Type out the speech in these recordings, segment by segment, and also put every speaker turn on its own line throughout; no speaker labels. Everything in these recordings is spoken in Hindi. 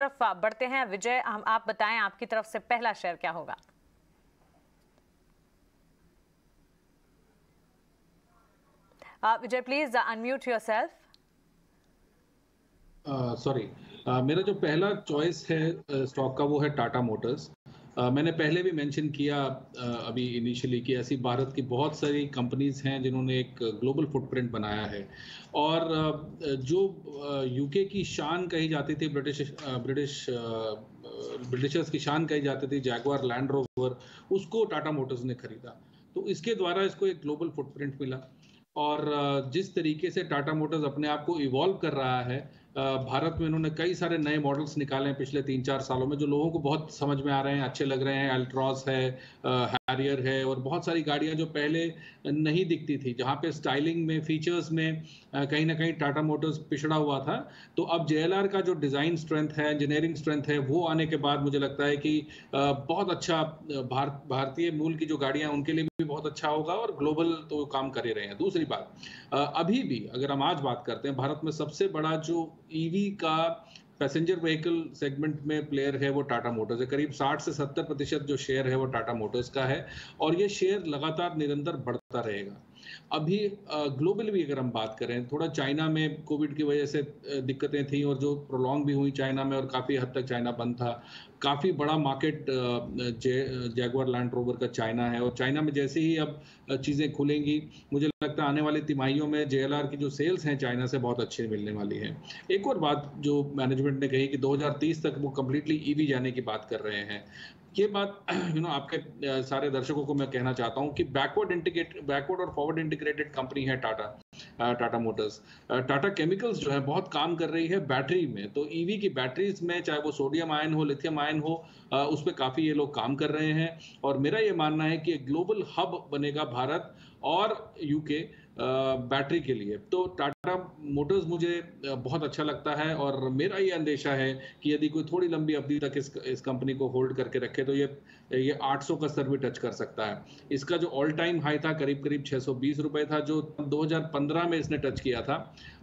तरफ़ बढ़ते हैं। विजय, हम आप बताएँ आपकी तरफ़ से पहला शेयर क्या होगा? Vijay please unmute yourself
sorry मेरा जो पहला चॉइस है स्टॉक का वो है टाटा मोटर्स मैंने पहले भी मेंशन किया अभी इनिशियली कि ऐसी भारत की बहुत सारी कंपनीज़ हैं जिन्होंने एक ग्लोबल फुटप्रिंट बनाया है। और जो यूके की शान कही जाती थी ब्रिटिश ब्रिटिश ब्रिटिशर्स की शान कही जाती थी जैगवार लैंड रोवर उसको टाटा मोटर्स ने खरीदा। तो इसके द्वारा इसको एक ग्लोबल फुटप्रिंट मिला। और जिस तरीके से टाटा मोटर्स अपने आप को इवॉल्व कर रहा है भारत में इन्होंने कई सारे नए मॉडल्स निकाले हैं पिछले तीन चार सालों में, जो लोगों को बहुत समझ में आ रहे हैं, अच्छे लग रहे हैं अल्ट्रॉस है हैरियर है और बहुत सारी गाड़ियाँ जो पहले नहीं दिखती थी, जहाँ पे स्टाइलिंग में फीचर्स में कहीं ना कहीं टाटा मोटर्स पिछड़ा हुआ था। तो अब जेएलआर का जो डिज़ाइन स्ट्रेंथ है इंजीनियरिंग स्ट्रेंथ है, वो आने के बाद मुझे लगता है कि बहुत अच्छा भारत, भारतीय मूल की जो गाड़ियाँ उनके लिए भी बहुत अच्छा होगा और ग्लोबल तो काम कर ही रहे हैं। दूसरी बात अभी भी अगर हम आज बात करते हैं, भारत में सबसे बड़ा जो ईवी e का पैसेंजर व्हीकल सेगमेंट में प्लेयर है वो टाटा मोटर्स है। करीब 60 से 70 प्रतिशत जो शेयर है वो टाटा मोटर्स का है और ये शेयर लगातार निरंतर बढ़ता रहेगा। अभी ग्लोबल भी अगर हम बात करें थोड़ा चाइना में कोविड की वजह से दिक्कतें थी और जो प्रोलॉन्ग भी हुई चाइना में और काफ़ी हद तक चाइना बंद था। काफ़ी बड़ा मार्केट जे, जैगवर लैंड रोवर का चाइना है और चाइना में जैसे ही अब चीज़ें खुलेंगी मुझे लगता है आने वाली तिमाहियों में जेएलआर की जो सेल्स हैं चाइना से बहुत अच्छी मिलने वाली है। एक और बात जो मैनेजमेंट ने कही कि 2030 तक वो कम्प्लीटली ईवी जाने की बात कर रहे हैं। ये बात यू नो आपके सारे दर्शकों को मैं कहना चाहता हूँ कि बैकवर्ड इंटीग्रेट बैकवर्ड और फॉरवर्ड इंटीग्रेटेड कंपनी है टाटा टाटा मोटर्स टाटा केमिकल्स जो है बहुत काम कर रही है बैटरी में। तो ईवी की बैटरीज में, चाहे वो सोडियम आयन हो लिथियम आयन हो उस पर काफ़ी ये लोग काम कर रहे हैं। और मेरा ये मानना है कि ग्लोबल हब बनेगा भारत और यूके बैटरी के लिए। तो टाटा मोटर्स मुझे बहुत अच्छा लगता है और मेरा ये अंदेशा है कि यदि कोई थोड़ी लंबी अवधि तक इस इस कंपनी को होल्ड करके रखे तो ये ये 800 का स्तर भी टच कर सकता है। इसका जो ऑल टाइम हाई था करीब करीब छः रुपए था, जो 2015 में इसने टच किया था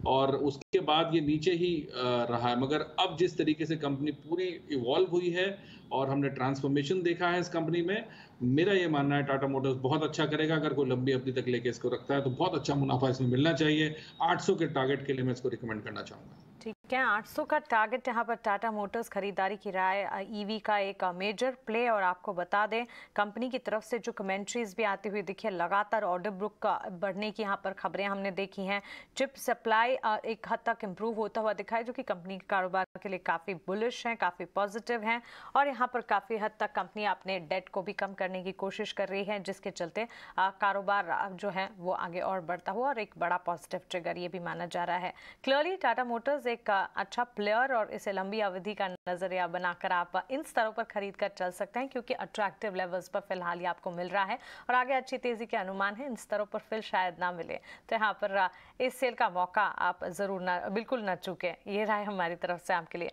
और उसके बाद ये नीचे ही रहा है। मगर अब जिस तरीके से कंपनी पूरी इवॉल्व हुई है और हमने ट्रांसफॉर्मेशन देखा है इस कंपनी में। मेरा ये मानना है टाटा मोटर्स बहुत अच्छा करेगा, अगर कोई लंबी अवधि तक लेके इसको रखता है तो बहुत अच्छा मुनाफा इसमें मिलना चाहिए। 800 के टारगेट के लिए मैं इसको रिकमेंड करना चाहूँगा।
है 800 का टारगेट यहाँ पर टाटा मोटर्स खरीदारी की राय ईवी का एक मेजर प्ले और आपको बता दें कंपनी की तरफ़ से जो कमेंट्रीज भी आती हुई दिखी है, लगातार ऑर्डर बुक का बढ़ने की यहाँ पर खबरें हमने देखी हैं। चिप सप्लाई एक हद तक इम्प्रूव होता हुआ दिखा है जो कि कंपनी के कारोबार के लिए काफ़ी बुलिश हैं, काफ़ी पॉजिटिव हैं और यहाँ पर काफ़ी हद तक कंपनी अपने डेट को भी कम करने की कोशिश कर रही है, जिसके चलते कारोबार जो है, वो आगे और बढ़ता हुआ और एक बड़ा पॉजिटिव ट्रिगर ये भी माना जा रहा है। क्लियरली टाटा मोटर्स एक अच्छा प्लेयर और इसे लंबी अवधि का नज़रिया बनाकर आप इन स्तरों पर खरीद कर चल सकते हैं, क्योंकि अट्रैक्टिव लेवल्स पर फ़िलहाल ये आपको मिल रहा है और आगे अच्छी तेज़ी के अनुमान है, इन स्तरों पर फिर शायद ना मिले। तो यहाँ पर, इस सेल का मौका आप ज़रूर ना, बिल्कुल ना चूके। ये राय हमारी तरफ़ से आपके लिए।